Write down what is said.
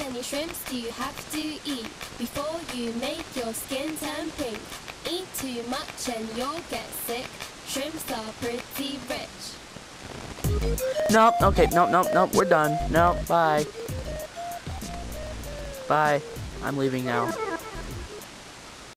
many shrimps do you have to eat before you make your skin turn pink? Eat too much and you'll get sick. Shrimps are pretty rich. Nope, okay, nope, nope, nope, we're done. Nope, bye. Bye. I'm leaving now.